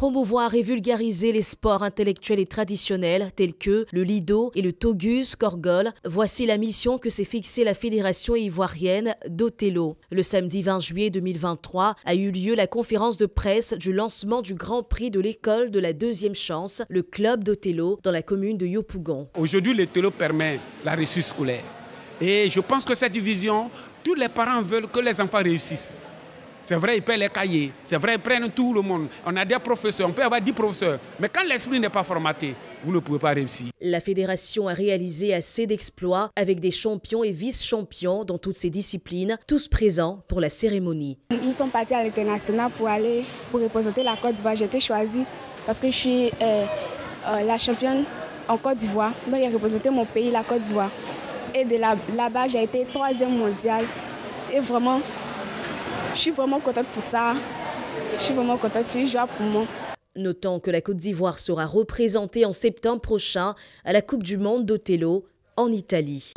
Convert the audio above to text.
promouvoir et vulgariser les sports intellectuels et traditionnels tels que le lido et le togus corgol. Voici la mission que s'est fixée la Fédération ivoirienne d'Othello. Le samedi 20 juillet 2023 a eu lieu la conférence de presse du lancement du Grand Prix de l'école de la deuxième chance, le club d'Othello, dans la commune de Yopougon. Aujourd'hui, l'Othello permet la réussite scolaire. Et je pense que cette division, tous les parents veulent que les enfants réussissent. C'est vrai, ils paient les cahiers. C'est vrai, ils prennent tout le monde. On a des professeurs, on peut avoir 10 professeurs. Mais quand l'esprit n'est pas formaté, vous ne pouvez pas réussir. La fédération a réalisé assez d'exploits avec des champions et vice-champions dans toutes ces disciplines, tous présents pour la cérémonie. Nous sommes partis à l'international pour aller pour représenter la Côte d'Ivoire. J'ai été choisie parce que je suis euh, euh, la championne en Côte d'Ivoire. Donc, j'ai représenté mon pays, la Côte d'Ivoire. Et de là-bas, j'ai été troisième mondial. Et vraiment, je suis vraiment contente pour ça. Je suis vraiment contente, c'est joie pour moi. Notons que la Côte d'Ivoire sera représentée en septembre prochain à la Coupe du Monde d'Othello en Italie.